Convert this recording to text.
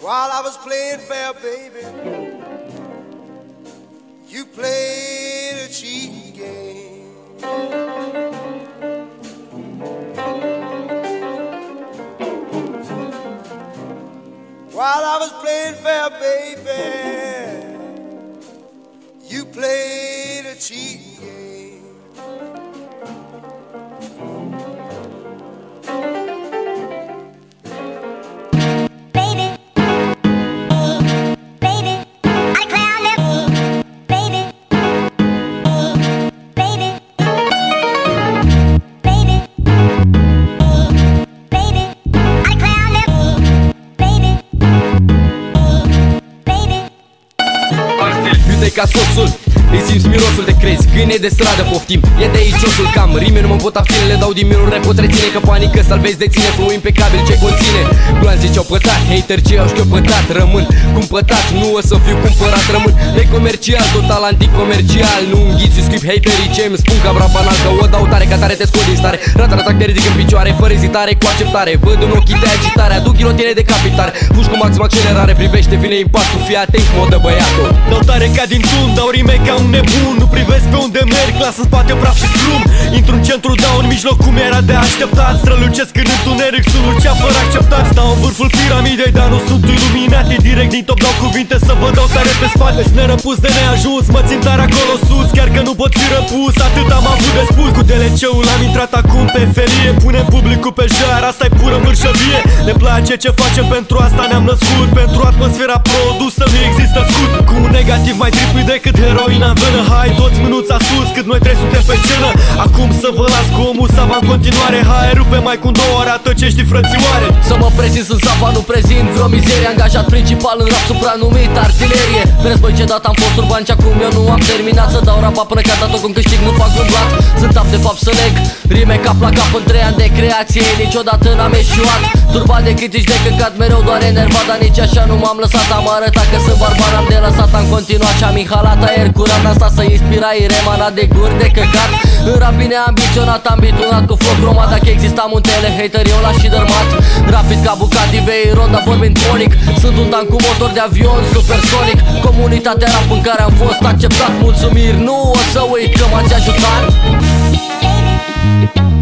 While I was playing fair, baby, you played a cheating game. While I was playing fair, baby, de gasosu îi simți mirosul de crezi Câine de stradă poftim. E de aici osul cam Rime nu mă pot abține Le dau din minuni repot reține Că panică salvezi de ține Flow impecabil ce conține. Glanzii ce-au pătat Hater ce au șchiopătat Rămân cumpătat Nu o să fiu cumpărat Rămân. Necomercial Total anticomercial Nu înghiți script haterii ce îmi spun ca bra banal Că o dau tare Ca tare te scot din stare. Rataratac te ridic în picioare Fără ezitare Cu acceptare. Văd în ochii de agitare Aduc ghilotine de capitare. Fugi cu maxim accelerare Privește vine impactul Fii atent modă băiatul. Dau tare ca din tun, dau rime ca un nebun Nu privesc pe unde merg, las în spate praf și strum Intru în centru, dau în mijloc cum era de așteptat. Strălucesc în întuneric, sunt lucea fără acceptat Stau în vârful piramidei, dar nu sunt iluminat E direct din top, dau cuvinte să vă dau tare pe spate. Sunt nerăpus de neajuns, mă țin tare acolo sus. Chiar că nu pot fi răpus, atât am avut de spus. Cu DLC-ul am intrat acum pe felie Punem publicul pe jar, asta e pură mărșăvie Ne place ce facem, pentru asta ne-am născut. Pentru atmosfera produsă nu există scut Cu un negativ mai tripui decât heroina în venă Hai toți mânuța sus cât noi trei suntem pe scenă. Acum să vă las cu o musava în continuare. Hai rupe mai cu două ori atăcești frățioare. Să mă prezint în sapa, nu prezint vreo mizerie. Angajat principal în rap supranumit artilerie. Vezi băi ce dat am fost urban și acum eu nu am terminat Să dau rapa până ca tot când câștig nu fac un blat. Sunt ap de fapt să leg rime cap la cap în trei ani de creație Niciodată n-am eșuat. Turbat de critici de căcat mereu doar enervat Dar nici așa nu m-am lăsat. Am arătat că sunt barbar, am de lăsat Am continuat și am inhalat aer. Curat Asta să inspira remanat de guri de căcat În rap bine ambiționat, am bitunat cu foc cromat Dacă exista muntele, hater eu l-aș și dărmat. Rapid ca Bucati Vey Ronda vorbind fonic Sunt un tank cu motor de avion supersonic. Comunitatea rap în care am fost acceptat. Mulțumiri, nu o să uit că m-ați ajutat Baby,